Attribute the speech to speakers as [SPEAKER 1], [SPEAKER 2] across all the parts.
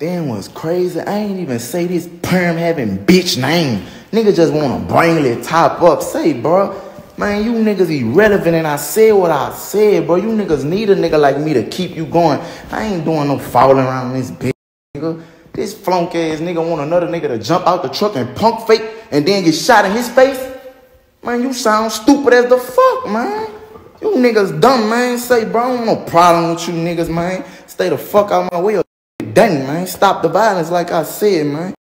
[SPEAKER 1] Then was crazy, I ain't even say this perm having bitch name. Nigga just wanna it top up. Say, bro, man, you niggas irrelevant and I said what I said, bro. You niggas need a nigga like me to keep you going. I ain't doing no falling around this bitch, nigga. This flunk ass nigga want another nigga to jump out the truck and punk fake and then get shot in his face? Man, you sound stupid as the fuck, man. You niggas dumb, man. Say, bro, I don't no problem with you niggas, man. Stay the fuck out my way done, man. Stop the violence like I said, man.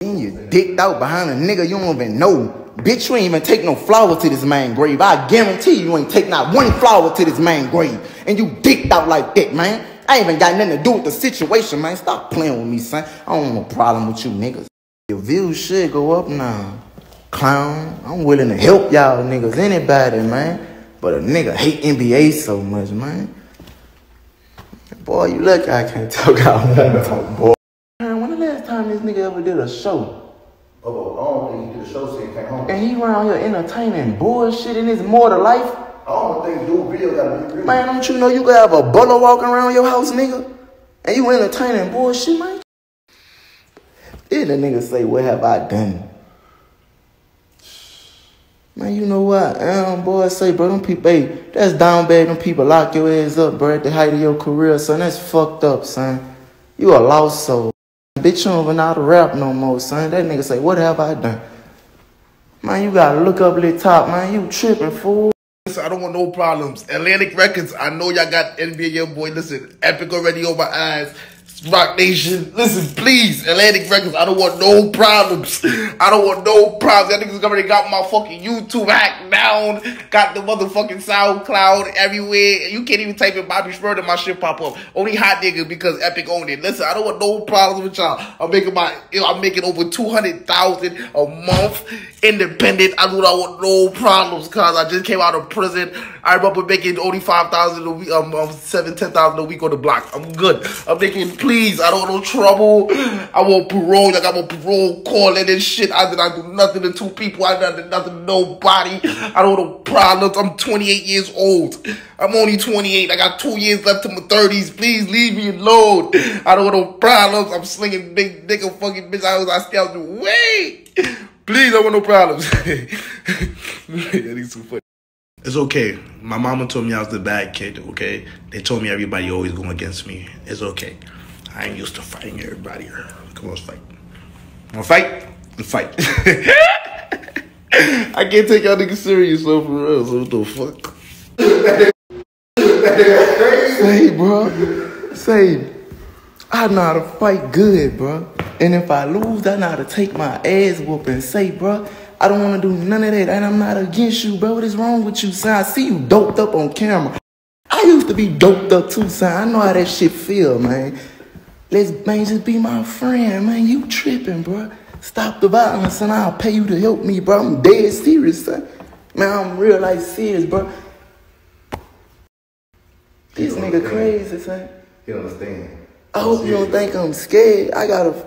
[SPEAKER 1] Then you dicked out behind a nigga you don't even know. Bitch, you ain't even take no flower to this man grave. I guarantee you ain't take not one flower to this man grave. And you dicked out like that, man. I ain't even got nothing to do with the situation, man. Stop playing with me, son. I don't want no problem with you niggas. Your views should go up now. Clown, I'm willing to help y'all niggas, anybody, man. But a nigga hate NBA so much, man. Boy, you lucky I can't talk how I want to talk, boy. Man, when the last time this nigga ever did a show?
[SPEAKER 2] Oh, I don't think he did a show since he came home.
[SPEAKER 1] And he around here entertaining bullshit and it's more to life?
[SPEAKER 2] I don't think dude video got to be real.
[SPEAKER 1] Man, don't you know you could have a butler walking around your house, nigga? And you entertaining bullshit, man? Then the nigga say, what have I done? Man, you know what? Um, boy, say, bro, them people, hey, that's down bad. Them people lock your ass up, bro, at the height of your career, son. That's fucked up, son. You a lost soul. Bitch, you don't even know how to rap no more, son. That nigga say, what have I done? Man, you gotta look up the top, man. You tripping, fool.
[SPEAKER 3] Listen, I don't want no problems. Atlantic Records, I know y'all got NBA Young Boy. Listen, Epic already over eyes. Roc Nation, listen, please, Atlantic Records, I don't want no problems. I don't want no problems. That niggas already got my fucking YouTube hacked down, got the motherfucking SoundCloud everywhere. You can't even type in Bobby Shmurda, my shit pop up. Only hot nigga because Epic owned it. Listen, I don't want no problems with y'all. I'm making my, I'm making over 200,000 a month independent. I do not want no problems cause I just came out of prison. I remember making only 5,000 a week, um, um 7, 10,000 a week on the block. I'm good. I'm making, please, I don't want no trouble. I want parole. Like I want parole calling and shit. I did not do nothing to two people. I did not do nothing to nobody. I don't want no problems. I'm 28 years old. I'm only 28. I got two years left to my 30s. Please leave me alone. I don't want no problems. I'm slinging big nigga fucking bitch. I was, I stay out the way. Please, I want no problems. that is too funny. It's okay. My mama told me I was the bad kid, okay? They told me everybody always going against me. It's okay. I ain't used to fighting everybody. Come on, let's fight. Wanna fight? Let's fight. I can't take y'all niggas serious, so for real. So what the fuck? Say, bro. Say, I know how to fight good, bro. And if I lose, I know how to take my ass whooping. Say, bro, I don't want to do none of that. And I'm not against you, bro. What is wrong with you, son? I see you doped up on camera. I used to be doped up too, son. I know how that shit feel, man. Let's, man, just be my friend, man. You tripping, bro. Stop the violence and I'll pay you to help me, bro. I'm dead serious, son. Man, I'm real life serious, bro. This nigga crazy, son.
[SPEAKER 2] You understand?
[SPEAKER 1] I hope you don't think I'm scared. I gotta.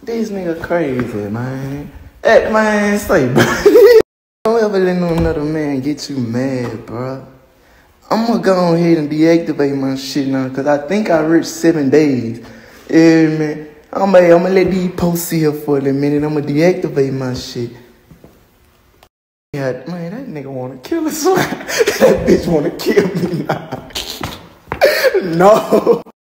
[SPEAKER 1] This nigga crazy, man. Hey, man, say, bro. don't ever let no another man get you mad, bro. I'm gonna go ahead and deactivate my shit now, cause I think I reached seven days. Yeah, man. I'm gonna, I'm gonna let these posts here for a minute. I'm gonna deactivate my shit. Yeah, man, that nigga wanna kill us. that bitch wanna kill me now. no.